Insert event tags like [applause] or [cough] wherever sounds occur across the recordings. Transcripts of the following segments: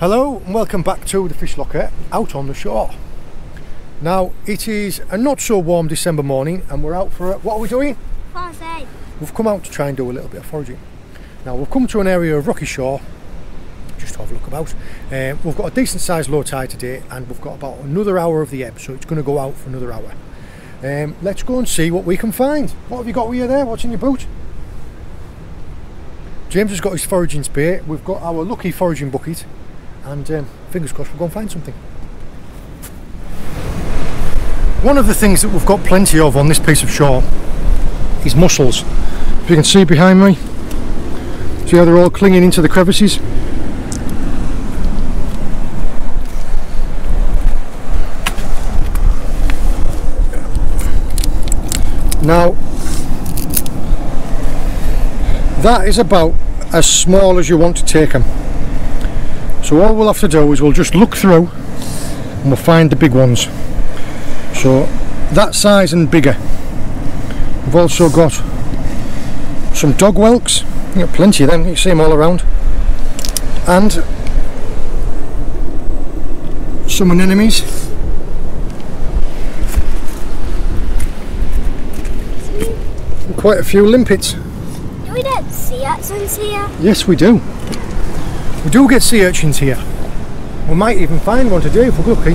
Hello and welcome back to the Fish Locker out on the shore. Now it is a not so warm December morning and we're out for a, what are we doing? Forty. We've come out to try and do a little bit of foraging. Now we've come to an area of rocky shore just to have a look about. Um, we've got a decent sized low tide today and we've got about another hour of the ebb so it's going to go out for another hour. Um, let's go and see what we can find. What have you got with you there? What's in your boot? James has got his foraging spear. We've got our lucky foraging bucket and um, fingers crossed we'll go and find something. One of the things that we've got plenty of on this piece of shore is mussels. If you can see behind me, see how they're all clinging into the crevices? Now, that is about as small as you want to take them. So all we'll have to do is we'll just look through and we'll find the big ones. So that size and bigger. We've also got some dog whelks. You got plenty of them. You see them all around. And some anemones. And quite a few limpets. Do we get sea urchins here? Yes, we do. We do get sea urchins here. We might even find one today if we're lucky.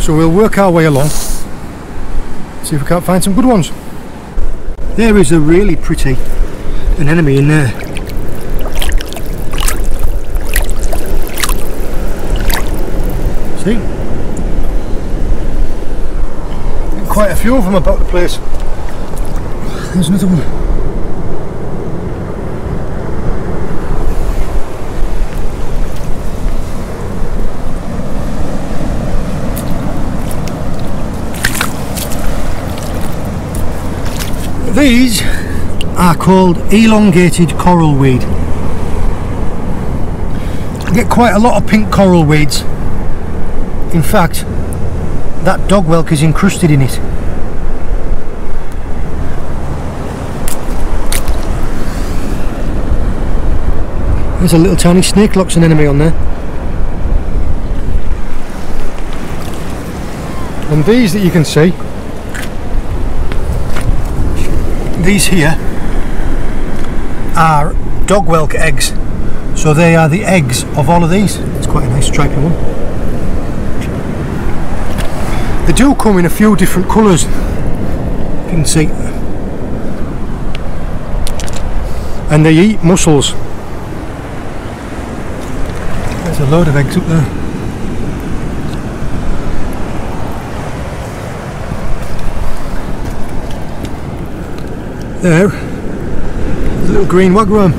So we'll work our way along, see if we can't find some good ones. There is a really pretty anemone in there. See? Quite a few of them about the place. There's another one. These are called elongated coral weed. I get quite a lot of pink coral weeds. In fact, that dog whelk is encrusted in it. There's a little tiny snake locks anemone on there. And these that you can see these here are dog whelk eggs. So they are the eggs of all of these. It's quite a nice stripy one. They do come in a few different colours. You can see. And they eat mussels. There's a load of eggs up there there, a little green ragworm.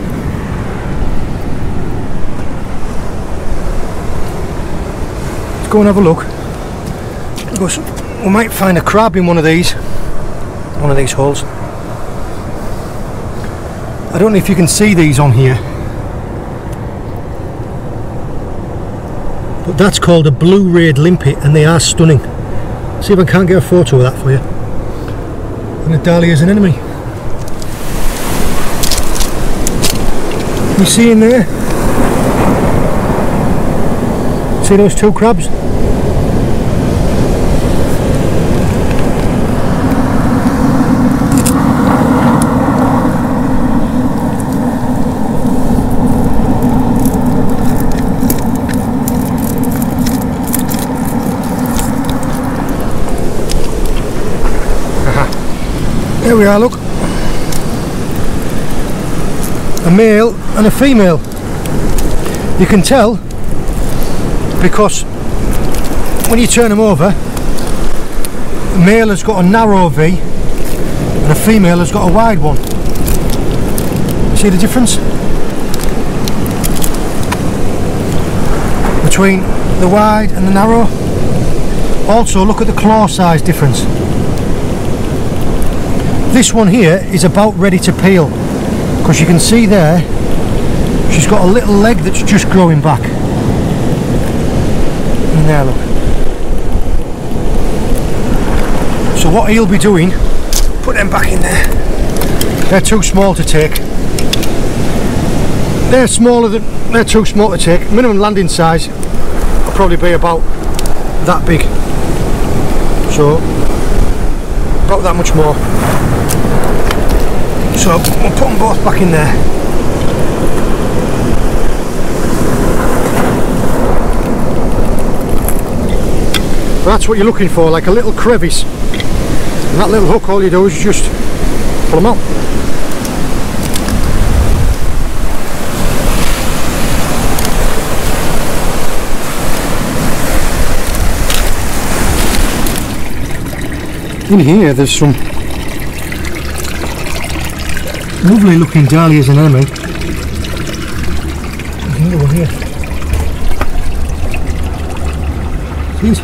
Let's go and have a look. Because we might find a crab in one of these, one of these holes. I don't know if you can see these on here. But that's called a blue rayed limpet and they are stunning. See if I can't get a photo of that for you. And a an anemone. You see in there? See those two crabs? There we are, look. A male and a female. You can tell because when you turn them over, the male has got a narrow V and a female has got a wide one. See the difference? Between the wide and the narrow. Also look at the claw size difference. This one here is about ready to peel because you can see there she's got a little leg that's just growing back and there look so what he'll be doing put them back in there they're too small to take they're smaller than they're too small to take. Minimum landing size will probably be about that big. So about that much more. So we'll put them both back in there. That's what you're looking for, like a little crevice. And that little hook, all you do is just pull them out. In here there's some lovely looking dahlias and anemone. There's another one here. These.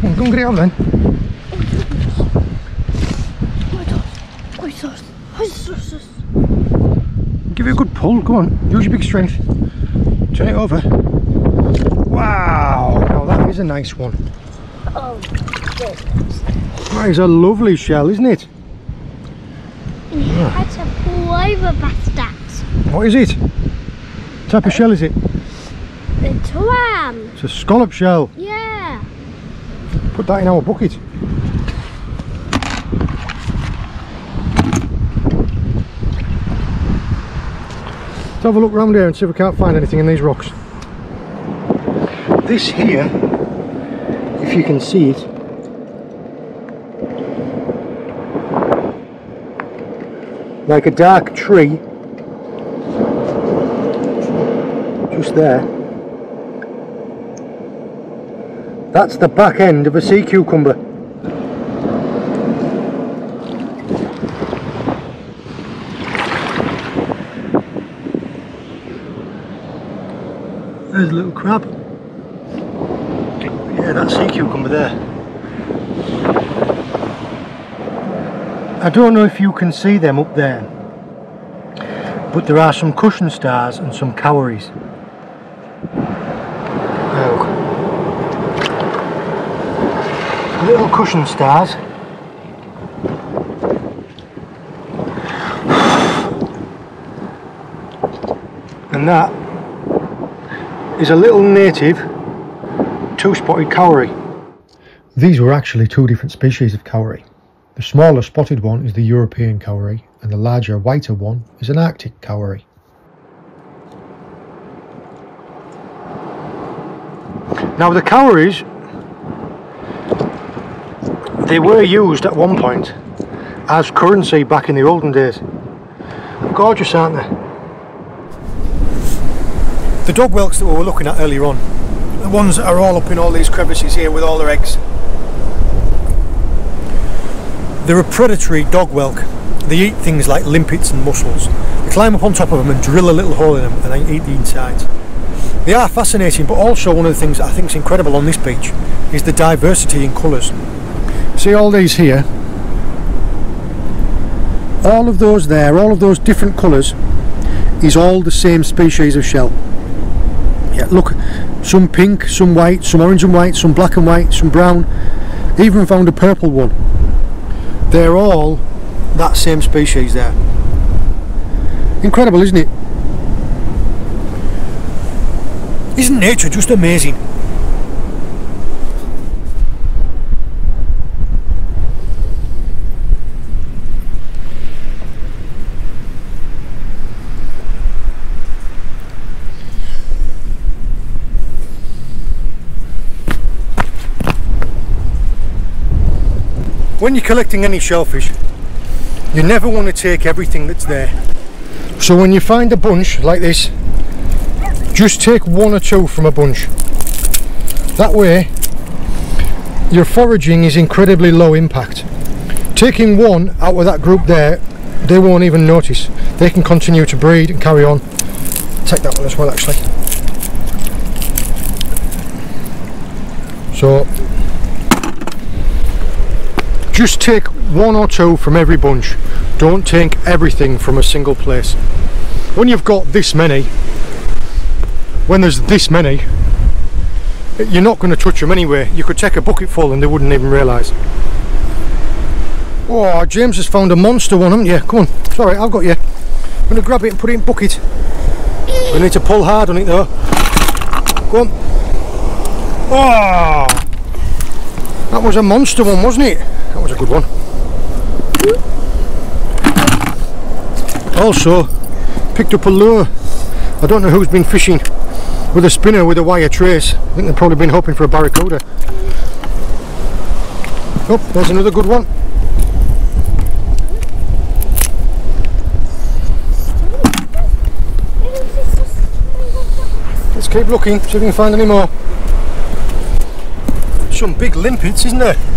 Come on, go and get it out then. Oysters. Oysters. Give it a good pull, go on, use your big strength. Turn it over. Wow, now that is a nice one. Oh, good. That is a lovely shell, isn't it? That's a plover bastard. What is it? type of shell is it? The twam. It's a scallop shell. Yeah. Put that in our bucket. Have a look round here and see if we can't find anything in these rocks. This here, if you can see it, like a dark tree, just there. That's the back end of a sea cucumber. Crab. Yeah, that sea cucumber there. I don't know if you can see them up there, but there are some cushion stars and some cowries. Little cushion stars. And that is a little native two-spotted cowrie. These were actually two different species of cowrie. The smaller spotted one is the European cowrie and the larger whiter one is an Arctic cowrie. Now the cowries, they were used at one point as currency back in the olden days. Gorgeous aren't they? The dog whelks that we were looking at earlier on, the ones that are all up in all these crevices here with all their eggs. They're a predatory dog whelk. They eat things like limpets and mussels. They climb up on top of them and drill a little hole in them and then eat the insides. They are fascinating, but also one of the things that I think is incredible on this beach is the diversity in colours. See all these here? All of those there, all of those different colours, is all the same species of shell. Yeah, look, some pink, some white, some orange and white, some black and white, some brown, even found a purple one. They're all that same species there. Incredible, isn't it? Isn't nature just amazing? When you're collecting any shellfish, you never want to take everything that's there. So when you find a bunch like this, just take one or two from a bunch. That way, your foraging is incredibly low impact. Taking one out of that group there, they won't even notice. They can continue to breed and carry on. Take that one as well actually. So, just take one or two from every bunch. don't take everything from a single place. When you've got this many, when there's this many, you're not going to touch them anyway. You could take a bucket full and they wouldn't even realise. Oh, James has found a monster one, haven't you? Come on, Sorry, I've got you. I'm going to grab it and put it in bucket. We need to pull hard on it though. Go on. Oh! That was a monster one, wasn't it? That was a good one. Also, picked up a lure. I don't know who's been fishing with a spinner with a wire trace. I think they've probably been hoping for a barracuda. Oh, there's another good one. Let's keep looking, see if we can find any more. Some big limpets, isn't there?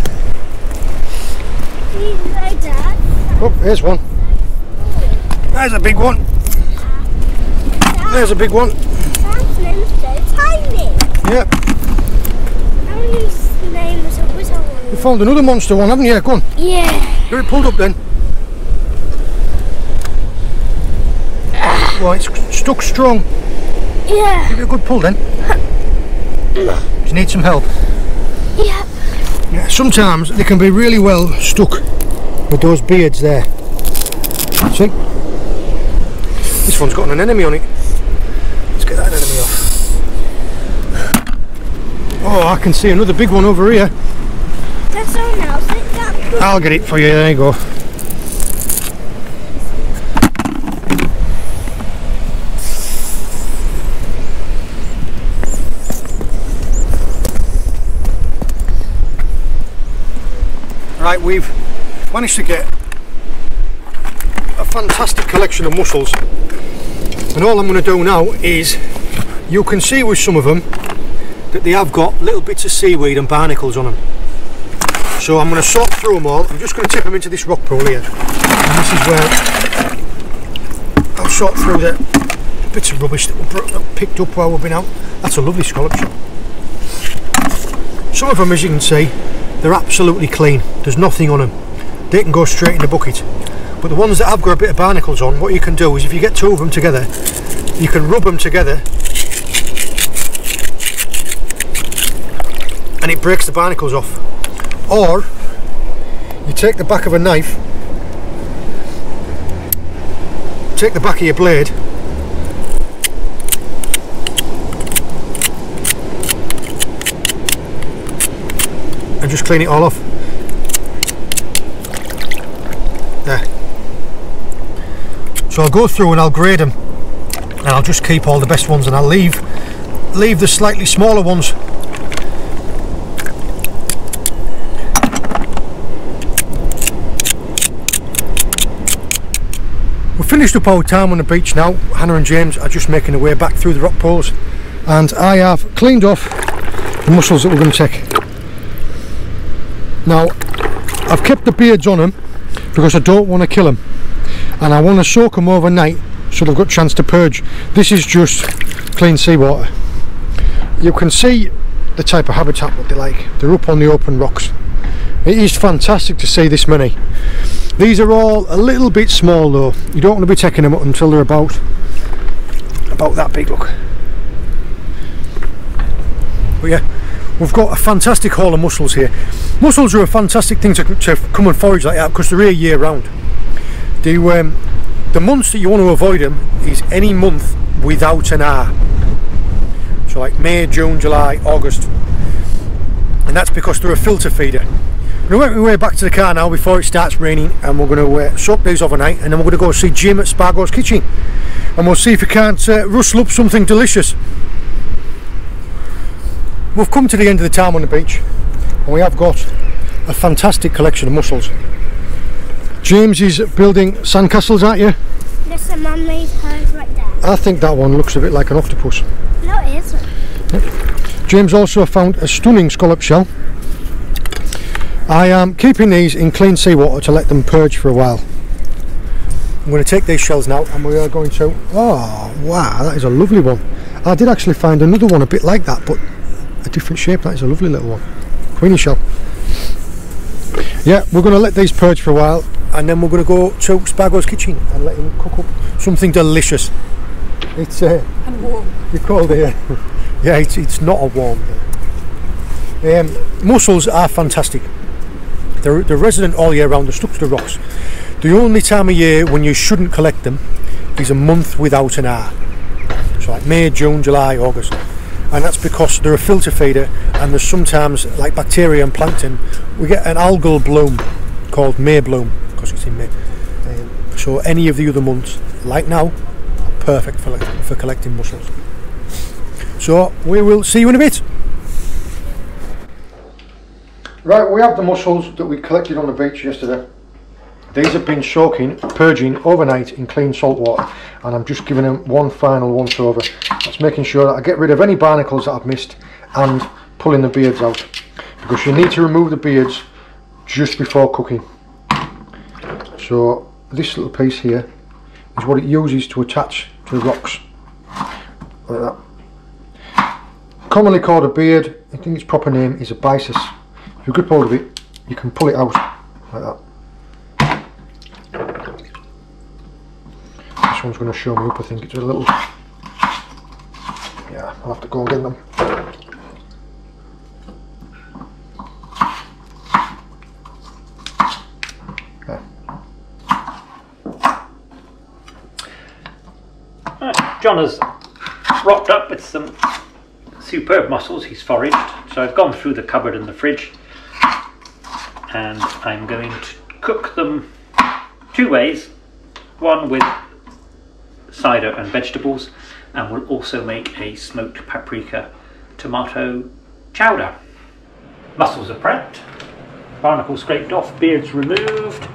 Oh, there's one. There's a big one. There's a big one. Sam's name's so tiny. Yep. Sam's name wizard You found another monster one, haven't you? Go on. Yeah. Get it pulled up then. [sighs] Right, it's stuck strong. Yeah. Give it a good pull then. [coughs] Do you need some help? Yeah. Yeah, sometimes they can be really well stuck with those beards there. See? This one's got an anemone on it. Let's get that anemone off. Oh, I can see another big one over here. That's someone else. It's that. I'll get it for you. There you go. Right, we've managed to get a fantastic collection of mussels. And all I'm going to do now is, you can see with some of them that they have got little bits of seaweed and barnacles on them. So I'm going to sort through them all. I'm just going to tip them into this rock pool here. And this is where I'll sort through the bits of rubbish that we bro- that we picked up while we've been out. That's a lovely scallop. Some of them, as you can see, they're absolutely clean. There's nothing on them. They can go straight in the bucket. But the ones that have got a bit of barnacles on, what you can do is if you get two of them together, you can rub them together and it breaks the barnacles off. Or you take the back of a knife, take the back of your blade, and just clean it all off. There. So I'll go through and I'll grade them, and I'll just keep all the best ones, and I'll leave leave the slightly smaller ones We've finished up our time on the beach now. Hannah and James are just making their way back through the rock pools and I have cleaned off the mussels that we're going to take. Now I've kept the beards on them because I don't want to kill them and I want to soak them overnight so they've got a chance to purge. This is just clean seawater. You can see the type of habitat what they like. They're up on the open rocks. It is fantastic to see this many. These are all a little bit small though. You don't want to be taking them up until they're about about that big look. But yeah, we've got a fantastic haul of mussels here. Mussels are a fantastic thing to, to come and forage like that because they're here year round. The, um, the months that you want to avoid them is any month without an R. So like May, June, July, August. And that's because they're a filter feeder. We're going to make our way back to the car now before it starts raining and we're going to uh, soak these overnight and then we're going to go see Jim at Spargo's Kitchen and we'll see if we can't uh, rustle up something delicious. We've come to the end of the time on the beach and we have got a fantastic collection of mussels. James is building sandcastles, aren't you? There's a man-made herd right there. I think that one looks a bit like an octopus. No, it isn't. James also found a stunning scallop shell. I am keeping these in clean seawater to let them purge for a while. I'm going to take these shells now and we are going to... Oh, wow, that is a lovely one. I did actually find another one a bit like that, but a different shape. That is a lovely little one. Queenie shell. Yeah, we're going to let these purge for a while and then we're going to go to Spargo's kitchen and let him cook up something delicious. It's uh, And warm. you called it. [laughs] yeah, it's, it's not a warm day. Um, mussels are fantastic. They're, they're resident all year round. They're stuck to the rocks. The only time of year when you shouldn't collect them is a month without an R. So like May, June, July, August. And that's because they're a filter feeder and there's sometimes like bacteria and plankton. We get an algal bloom called May bloom Um, so any of the other months, like now, are perfect for, for collecting mussels. So we will see you in a bit. Right, we have the mussels that we collected on the beach yesterday. These have been soaking, purging overnight in clean salt water and I'm just giving them one final once over. That's making sure that I get rid of any barnacles that I've missed and pulling the beards out because you need to remove the beards just before cooking. So this little piece here is what it uses to attach to the rocks like that. Commonly called a beard, I think its proper name is a byssus. If you grip hold of it, you can pull it out like that. This one's going to show me up, I think it's a little... Yeah, I'll have to go and get them. John has rocked up with some superb mussels he's foraged. So I've gone through the cupboard and the fridge and I'm going to cook them two ways. One with cider and vegetables and we'll also make a smoked paprika tomato chowder. Mussels are prepped, barnacles scraped off, beards removed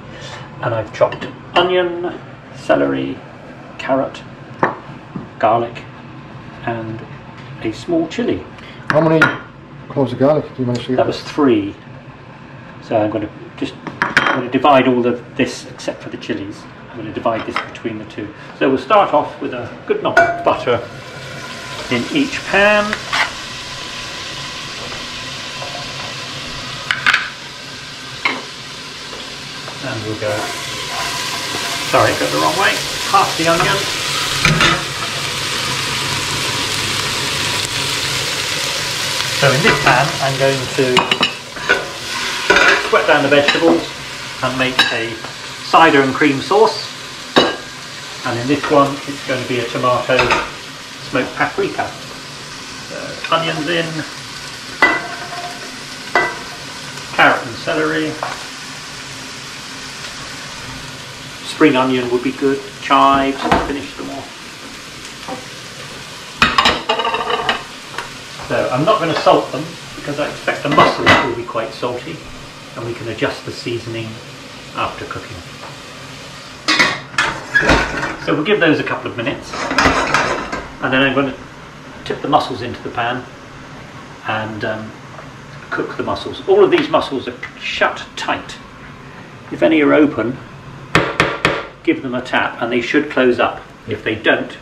and I've chopped onion, celery, carrot, garlic and a small chilli. How many cloves of garlic do you manage to get? That was three. So I'm going to just I'm going to divide all of this except for the chilies. I'm going to divide this between the two. So we'll start off with a good knob of butter in each pan. And we'll go, sorry, go the wrong way, half the onion. So in this pan, I'm going to sweat down the vegetables and make a cider and cream sauce. And in this one, it's going to be a tomato smoked paprika. So onions in, carrot and celery. Spring onion would be good, chives, finish them off. So I'm not going to salt them because I expect the mussels will be quite salty and we can adjust the seasoning after cooking. So we'll give those a couple of minutes and then I'm going to tip the mussels into the pan and um, cook the mussels. All of these mussels are shut tight. If any are open, give them a tap and they should close up. If they don't,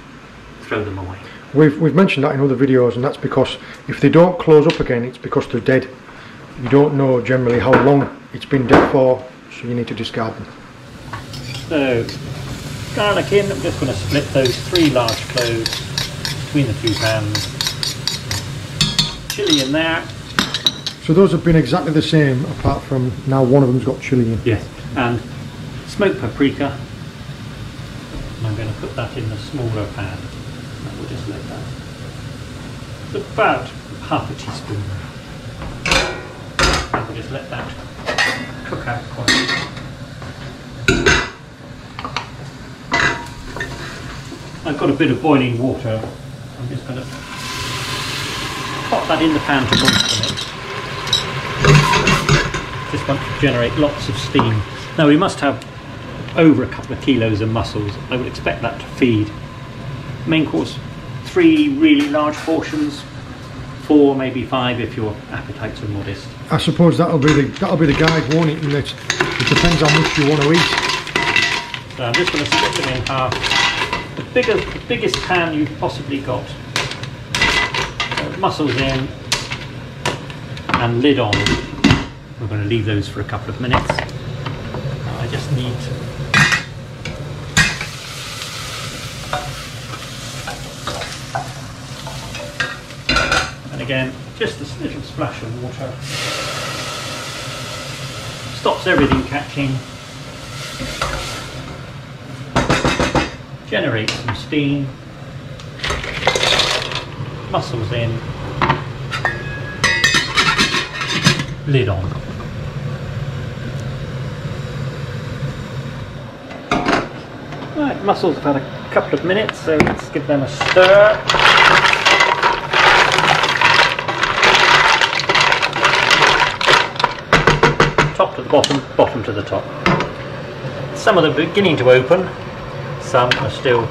throw them away. We've, we've mentioned that in other videos and that's because if they don't close up again it's because they're dead. You don't know generally how long it's been dead for so you need to discard them. So, garlic in, I'm just going to split those three large cloves between the two pans. Chilli in there, So those have been exactly the same apart from now one of them's got chilli in. yes, and smoked paprika. And I'm going to put that in the smaller pan. Just let that. It's about half a teaspoon. And we'll just let that cook out quite. I've got a bit of boiling water. I'm just going to pop that in the pan to a minute. Just want to generate lots of steam. Now we must have over a couple of kilos of mussels. I would expect that to feed. Main course, three really large portions, four, maybe five if your appetites are modest. I suppose that'll be the that'll be the guide, won't it? And it, it depends how much you want to eat. So I'm just going to split them in half. The bigger, the biggest pan you've possibly got. So mussels in and lid on. We're going to leave those for a couple of minutes. I just need again, just a little splash of water. Stops everything catching. Generates some steam. Mussels in. Lid on. Right, mussels have had a couple of minutes, so let's give them a stir. Top to the bottom, bottom to the top. Some of them are beginning to open, some are still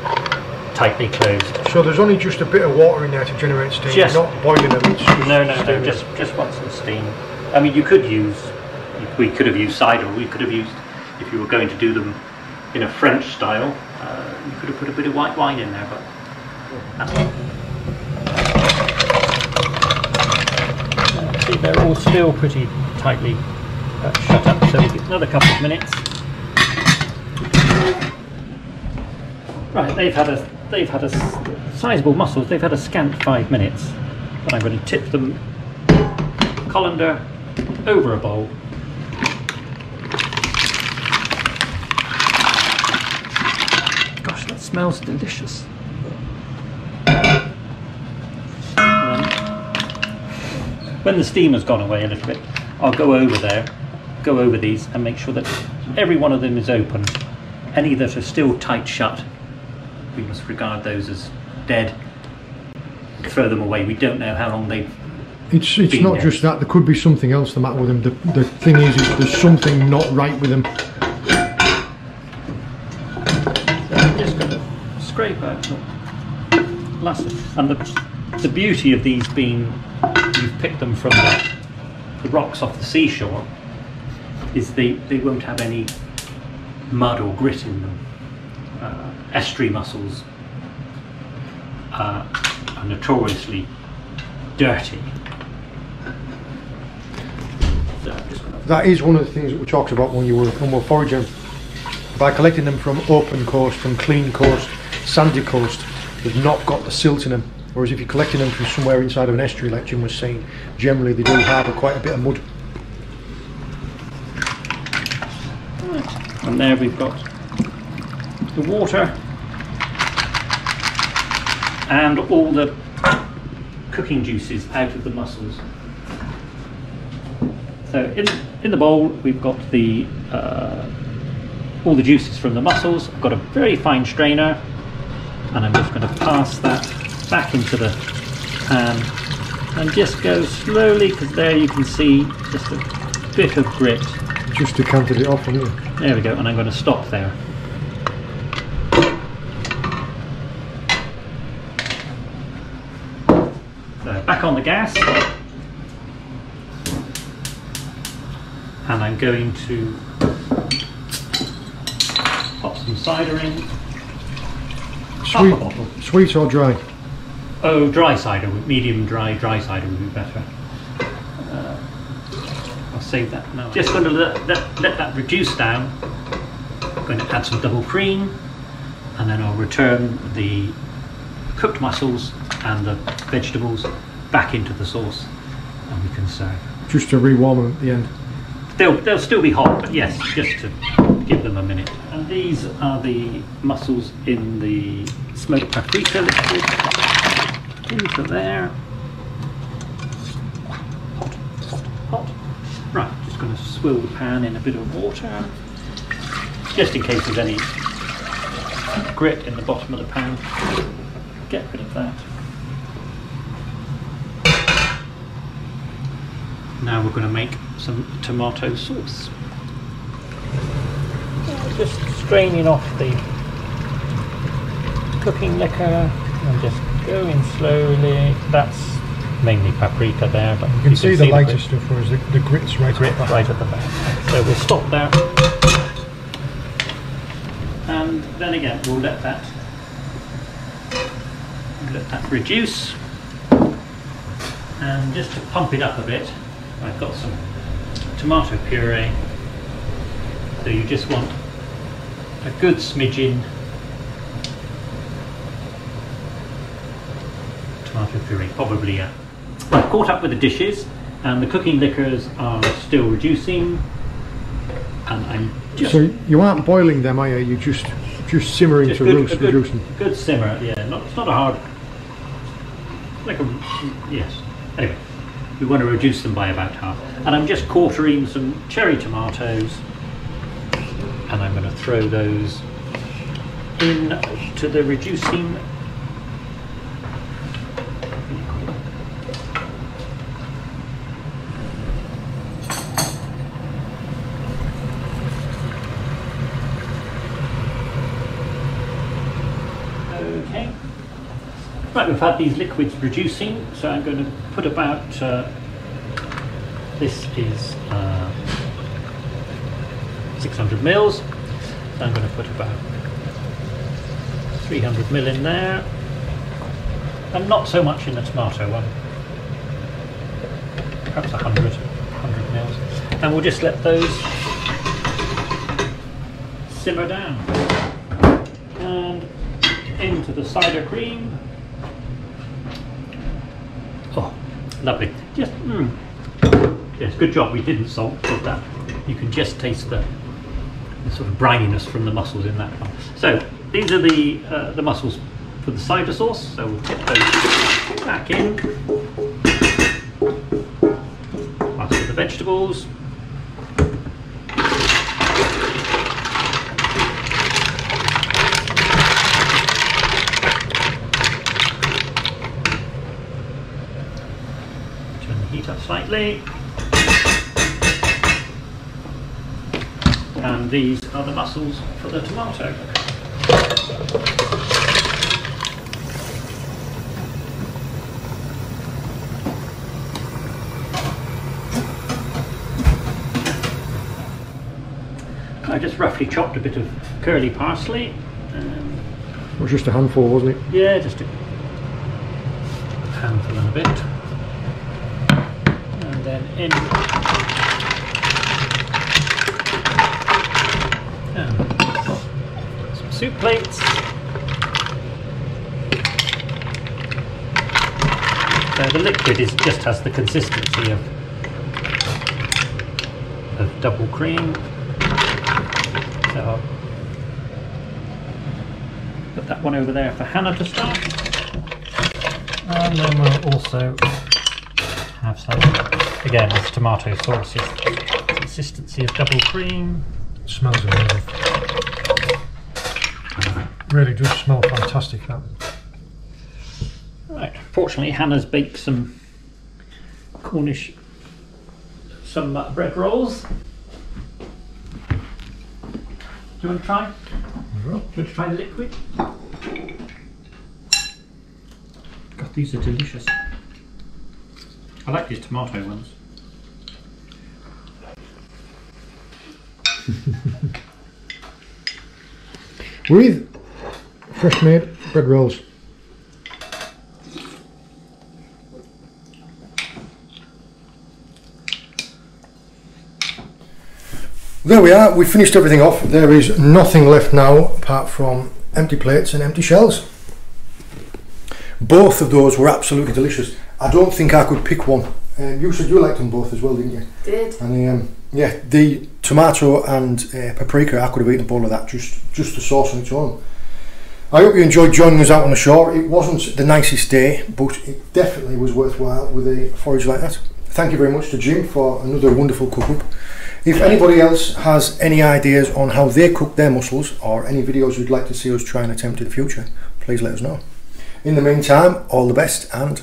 tightly closed. So there's only just a bit of water in there to generate steam. Just- You're not boiling them. It's just No, no, no, just just want some steam. I mean, you could use, we could have used cider. We could have used, if you were going to do them in a French style, uh, you could have put a bit of white wine in there. But Uh, see, they're all still pretty tightly uh, shut up. So we'll give another couple of minutes. Right, they've had a they've had a sizable mussels. They've had a scant five minutes. I'm going to tip them colander over a bowl. Gosh, that smells delicious. When the steam has gone away a little bit, I'll go over there, go over these, and make sure that every one of them is open. Any that are still tight shut, we must regard those as dead. Throw them away. We don't know how long they've It's it's not there. just that. There could be something else the matter with them. The, the thing is, is there's something not right with them. So I'm just going to scrape out the last. And the, the beauty of these being, you've picked them from the, the rocks off the seashore, is they, they won't have any mud or grit in them. Uh, estuary mussels uh, are notoriously dirty. That is one of the things that we talked about when you were when we were foraging. By collecting them from open coast, from clean coast, sandy coast, they've not got the silt in them. Whereas if you're collecting them from somewhere inside of an estuary, like Jim was saying, generally they do harbour quite a bit of mud. And there we've got the water and all the cooking juices out of the mussels. So in, in the bowl we've got the uh, all the juices from the mussels. I've got a very fine strainer and I'm just going to pass that back into the pan and just go slowly because there you can see just a bit of grit Just decanted it off, haven't you? there we go, and I'm going to stop there. So back on the gas. And I'm going to pop some cider in. Sweet, bottle. sweet or dry? Oh, dry cider, medium dry, dry cider would be better. Save that now. Just going to let, let, let that reduce down. I'm going to add some double cream and then I'll return the cooked mussels and the vegetables back into the sauce and we can serve. Just to rewarm them at the end. They'll, they'll still be hot, but yes, just to give them a minute. And these are the mussels in the smoked paprika liquid. Into there. Hot, hot, hot. Right, just going to swill the pan in a bit of water, just in case there's any grit in the bottom of the pan. Get rid of that. Now we're going to make some tomato sauce. Just straining off the cooking liquor and just going slowly. That's mainly paprika there, but You can see the lighter grit- stuff, whereas the, the grit's right grit at the back. right at the back. So we'll stop there. And then again, we'll let that let that reduce. And just to pump it up a bit, I've got some tomato puree. So you just want a good smidgen tomato puree, probably. Well, I've caught up with the dishes, and the cooking liquors are still reducing, and I'm just So you aren't boiling them, are you? You just just simmering just to good, roast, good, reducing. good simmer. Yeah, not, it's not a hard. Like a yes. Anyway, we want to reduce them by about half, and I'm just quartering some cherry tomatoes, and I'm going to throw those in to the reducing. Okay. Right, we've had these liquids reducing, so I'm going to put about. Uh, this is uh, 600 mils, so I'm going to put about 300 mil in there, and not so much in the tomato one. Perhaps 100, 100 mils, and we'll just let those simmer down. And into the cider cream. Oh, lovely. Just, mm. yes, good job we didn't salt that. You can just taste the, the sort of brininess from the mussels in that one. So these are the uh, the mussels for the cider sauce. So we'll tip those back in. For the vegetables. Turn the And these are the mussels for the tomato. I just roughly chopped a bit of curly parsley. Um, It was just a handful, wasn't it? yeah, just a handful and a bit. And then in. some soup plates. So the liquid is just has the consistency of of double cream. So I'll put that one over there for Hannah to start. And then we'll also have some, again, this tomato sauce is consistency of double cream. It smells amazing. Really does smell fantastic. That. Right, fortunately Hannah's baked some Cornish, some uh, bread rolls. Do you want to try? Do you want to try the liquid? God, these are delicious. I like these tomato ones. [laughs] With fresh made bread rolls. There we are, we finished everything off. There is nothing left now apart from empty plates and empty shells. Both of those were absolutely delicious. I don't think I could pick one. Um, you said you liked them both as well, didn't you? Did. And um, yeah, the tomato and uh, paprika, I could have eaten a bowl of that just just the sauce on its own. I hope you enjoyed joining us out on the shore. It wasn't the nicest day, but it definitely was worthwhile with a forage like that. Thank you very much to Jim for another wonderful cook up. If anybody else has any ideas on how they cook their mussels or any videos you'd like to see us try and attempt in the future, please let us know. In the meantime, all the best and